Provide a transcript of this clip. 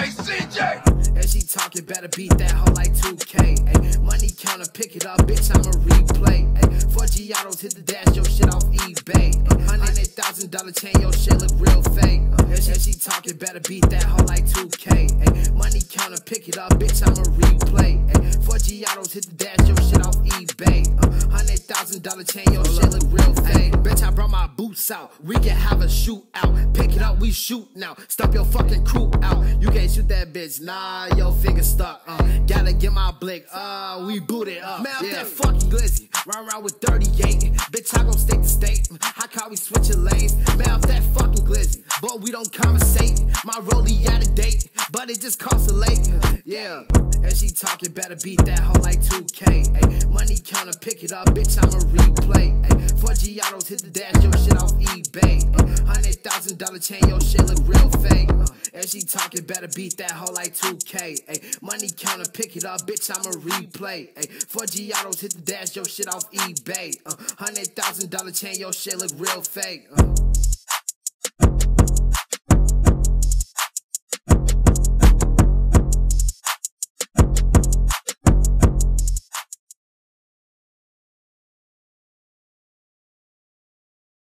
Hey! And she talking, better beat that hoe like 2K. Ay, money counter, pick it up, bitch, I'ma replay. Ay, four Giottos, hit the dash, your shit off eBay. Ay, Hundred thousand dollar chain, your shit look real fake. Uh, and she, and she talking, better beat that hoe like 2K. Ay, money counter, pick it up, bitch, I'ma replay. Ay, four Giottos, hit the dash, your shit off eBay. Thousand dollar chain, your shit look real fake. Bitch, I brought my boots out. We can have a shootout. Pick it up, we shoot now. Stop your fucking crew out. You can't shoot that bitch. Nah, your finger stuck. Uh, gotta get my blick. Uh, we boot it up. Man, Yeah. that fucking glizzy. Run around with 38. Bitch, I gon' state to state. How can we switching lanes? Man, I'm that fucking glizzy. But we don't conversate. My rollie out of date. But it just costs a late. Yeah. And she talking, better beat that hoe like 2K. Ay, counter, pick it up, bitch, I'ma replay. Ay, four Giottos, hit the dash, your shit off eBay. Uh, Hundred thousand dollar chain, your shit look real fake. Uh, and she talking, better beat that hoe like 2K. Ay, money counter, pick it up, bitch, I'ma replay. Ay, four Giottos, hit the dash, your shit off eBay. Uh, Hundred thousand dollar chain, your shit look real fake. Uh,